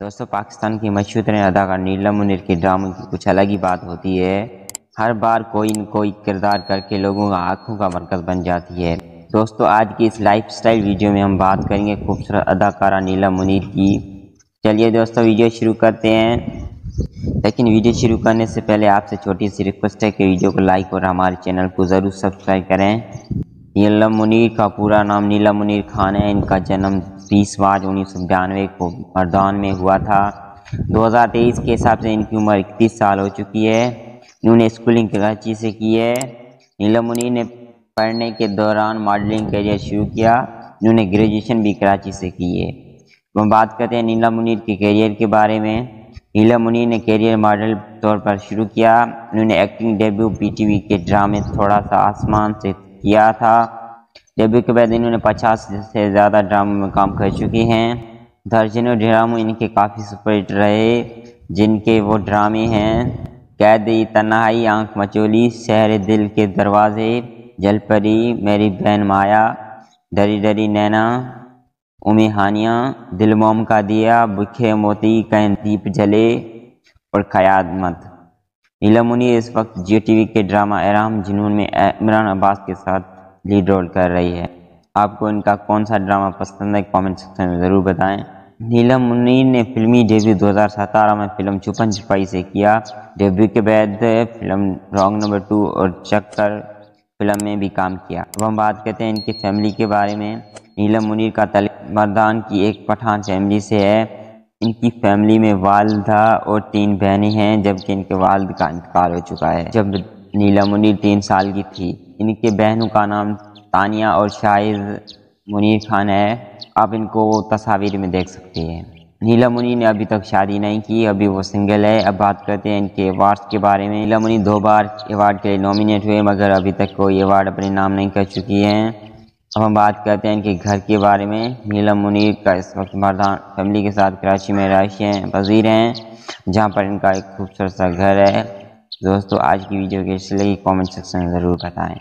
दोस्तों, पाकिस्तान की मशहूर अदाकार नीलम मुनिर के ड्रामों की कुछ अलग ही बात होती है। हर बार कोई न कोई किरदार करके लोगों का आँखों का मरकज बन जाती है। दोस्तों, आज की इस लाइफ स्टाइल वीडियो में हम बात करेंगे खूबसूरत अदाकारा नीलम मुनिर की। चलिए दोस्तों वीडियो शुरू करते हैं। लेकिन वीडियो शुरू करने से पहले आपसे छोटी सी रिक्वेस्ट है कि वीडियो को लाइक और हमारे चैनल को ज़रूर सब्सक्राइब करें। नीलम मुनीर का पूरा नाम नीलम मुनीर खान है। इनका जन्म बीस मार्च उन्नीस सौ बयानवे को मरदान में हुआ था। 2023 के हिसाब से इनकी उम्र इकतीस साल हो चुकी है। इन्होंने स्कूलिंग कराची से की है। नीलम मुनीर ने पढ़ने के दौरान मॉडलिंग करियर शुरू किया। इन्होंने ग्रेजुएशन भी कराची से की है। तो हम बात करते हैं नीला मुनीर के करियर के बारे में। नीला मुनीर ने करियर मॉडल तौर पर शुरू किया। उन्होंने एक्टिंग डेब्यू, पीटीवी के ड्रामे, थोड़ा सा आसमान से किया था। डेब्यू के बाद इन्होंने पचास से ज़्यादा ड्रामों में काम कर चुकी हैं। दर्जनों ड्रामों इनके काफ़ी सुपरहिट रहे, जिनके वो ड्रामे हैं। कैदी तन्हाई, आँख मचोली, शहर दिल के दरवाजे, जलपरी, मेरी बहन माया, डरी डरी नैना उमे हानिया, दिल मोम का दिया, बुखे मोती कैन दीप जले, और क़यादमत नीला मुनी इस वक्त जी टी वी के ड्रामा एराम जुनून में इमरान अब्बास के साथ लीड रोल कर रही है। आपको इनका कौन सा ड्रामा पसंद है कमेंट सेक्शन में ज़रूर बताएँ। नीलम मुनीर ने फिल्मी डेब्यू 2017 में फ़िल्म छुपन छुपाई से किया। डेब्यू के बाद फ़िल्म रॉन्ग नंबर टू और चक्कर फ़िल्म में भी काम किया। अब हम बात करते हैं इनकी फैमिली के बारे में। नीलम मुनीर का तल, मर्दान की एक पठान फैमिली से है। इनकी फैमिली में वालदा और तीन बहनें हैं, जबकि इनके वालद का इंतकाल हो चुका है। जब नीला मुनीर तीन साल की थी, इनके बहनों का नाम तानिया और शाहिद मुनीर खान है। आप इनको तस्वीर में देख सकते हैं। नीला मुनी ने अभी तक शादी नहीं की, अभी वो सिंगल है। अब बात करते हैं इनके अवार्ड्स के बारे में। नीला मुनी दो बार अवार्ड के लिए नॉमिनेट हुए, मगर अभी तक कोई अवार्ड अपने नाम नहीं कर चुकी हैं। अब हम बात करते हैं इनके घर के बारे में। नीलम मुनीर का इस वक्त मरदान फैमिली के साथ कराची में रहायशी हैं पजीर हैं, जहाँ पर इनका एक खूबसूरत सा घर है। दोस्तों, आज की वीडियो कैसी लगी कमेंट सेक्शन में ज़रूर बताएँ।